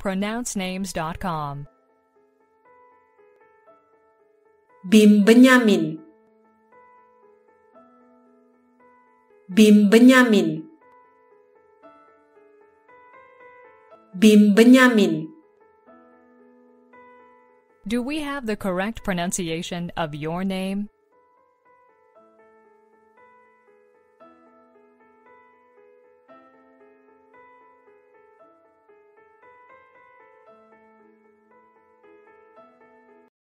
pronouncenames.com. Bim Benyamin Bim Benyamin Bim Benyamin Do we have the correct pronunciation of your name?